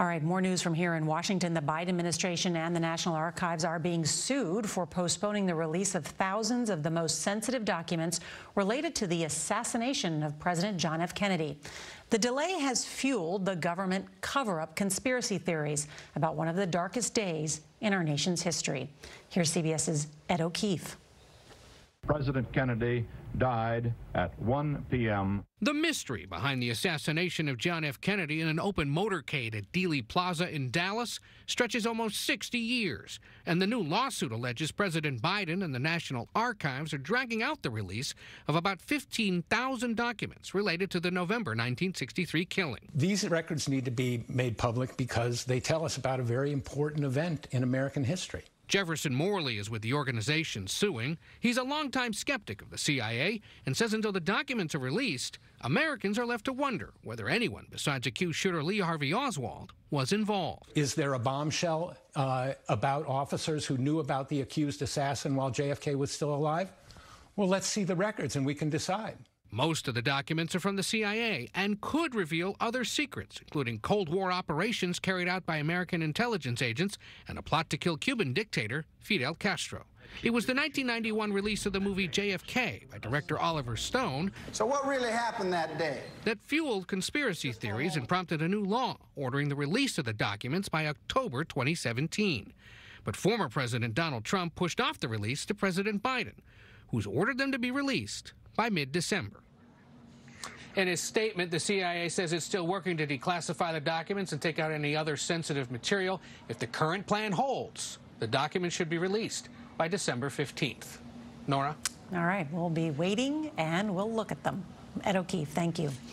All right, more news from here in Washington. The Biden administration and the National Archives are being sued for postponing the release of thousands of the most sensitive documents related to the assassination of President John F. Kennedy. The delay has fueled the government cover up conspiracy theories about one of the darkest days in our nation's history. Here's CBS's Ed O'Keefe. President Kennedy died at 1 p.m. The mystery behind the assassination of John F. Kennedy in an open motorcade at Dealey Plaza in Dallas stretches almost 60 years. And the new lawsuit alleges President Biden and the National Archives are dragging out the release of about 15,000 documents related to the November 1963 killing. These records need to be made public because they tell us about a very important event in American history. Jefferson Morley is with the organization suing. He's a longtime skeptic of the CIA and says until the documents are released, Americans are left to wonder whether anyone besides accused shooter Lee Harvey Oswald was involved. Is there a bombshell uh, about officers who knew about the accused assassin while JFK was still alive? Well, let's see the records and we can decide. Most of the documents are from the CIA and could reveal other secrets, including Cold War operations carried out by American intelligence agents and a plot to kill Cuban dictator Fidel Castro. It was the 1991 release of the movie JFK by director Oliver Stone. So, what really happened that day? That fueled conspiracy theories and prompted a new law ordering the release of the documents by October 2017. But former President Donald Trump pushed off the release to President Biden, who's ordered them to be released by mid December. In his statement, the CIA says it's still working to declassify the documents and take out any other sensitive material. If the current plan holds, the documents should be released by December 15th. Norah? All right, we'll be waiting and we'll look at them. Ed O'Keefe, thank you.